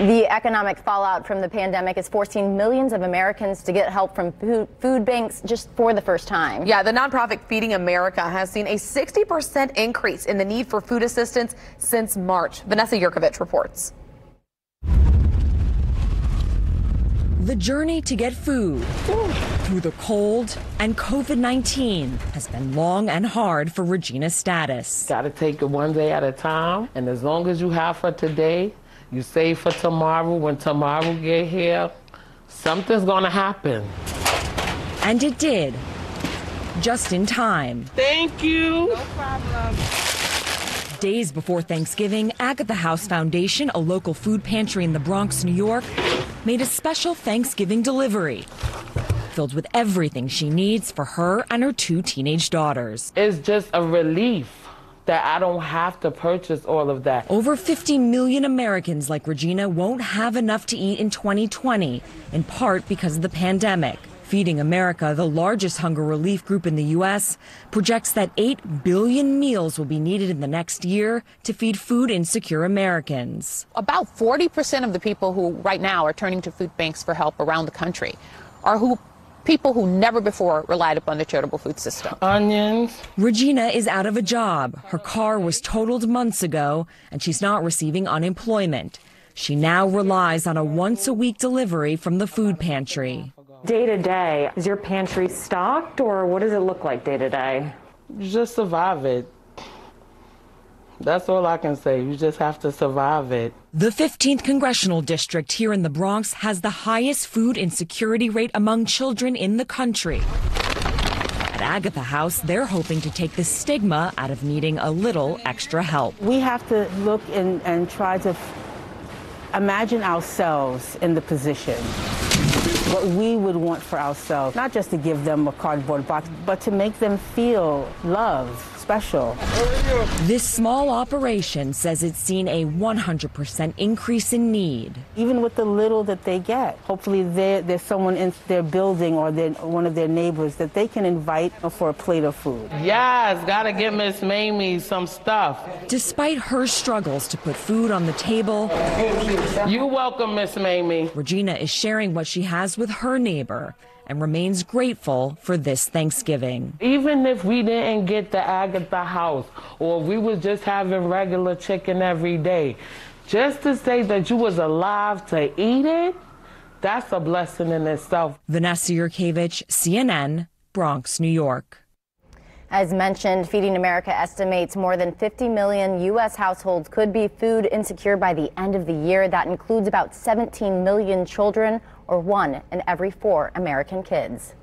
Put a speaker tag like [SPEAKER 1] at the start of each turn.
[SPEAKER 1] The economic fallout from the pandemic is forcing millions of Americans to get help from food banks just for the first time.
[SPEAKER 2] Yeah, the nonprofit Feeding America has seen a 60% increase in the need for food assistance since March. Vanessa Yurkevich reports.
[SPEAKER 3] The journey to get food through the cold and COVID 19 has been long and hard for Regina Status.
[SPEAKER 4] Gotta take it one day at a time, and as long as you have for today, you save for tomorrow. When tomorrow get here, something's gonna happen.
[SPEAKER 3] And it did, just in time.
[SPEAKER 4] Thank you.
[SPEAKER 5] No problem.
[SPEAKER 3] Days before Thanksgiving, Agatha House Foundation, a local food pantry in the Bronx, New York, made a special Thanksgiving delivery filled with everything she needs for her and her two teenage daughters.
[SPEAKER 4] It's just a relief that I don't have to purchase all of that.
[SPEAKER 3] Over 50 million Americans like Regina won't have enough to eat in 2020, in part because of the pandemic. Feeding America, the largest hunger relief group in the U.S., projects that 8 billion meals will be needed in the next year to feed food insecure Americans.
[SPEAKER 6] About 40% of the people who right now are turning to food banks for help around the country are who people who never before relied upon the charitable food system.
[SPEAKER 4] Onions.
[SPEAKER 3] Regina is out of a job. Her car was totaled months ago, and she's not receiving unemployment. She now relies on a once a week delivery from the food pantry.
[SPEAKER 7] Day to day, is your pantry stocked or what does it look like day to day?
[SPEAKER 4] Just survive it. That's all I can say. You just have to survive it.
[SPEAKER 3] The 15th congressional district here in the Bronx has the highest food insecurity rate among children in the country. At Agatha House, they're hoping to take the stigma out of needing a little extra help.
[SPEAKER 8] We have to look and, and try to imagine ourselves in the position what we would want for ourselves, not just to give them a cardboard box, but to make them feel love, special.
[SPEAKER 3] This small operation says it's seen a 100% increase in need.
[SPEAKER 8] Even with the little that they get, hopefully there's someone in their building or one of their neighbors that they can invite for a plate of food.
[SPEAKER 4] Yes, gotta get Miss Mamie some stuff.
[SPEAKER 3] Despite her struggles to put food on the table,
[SPEAKER 4] you're welcome, Miss Mamie.
[SPEAKER 3] Regina is sharing what she has with her neighbor and remains grateful for this Thanksgiving.
[SPEAKER 4] Even if we didn't get the Agatha house or we was just having regular chicken every day, just to say that you was alive to eat it, that's a blessing in itself.
[SPEAKER 3] Vanessa Yurkevich, CNN, Bronx, New York.
[SPEAKER 1] As mentioned, Feeding America estimates more than 50 million U.S. households could be food insecure by the end of the year. That includes about 17 million children, or one in every four American kids.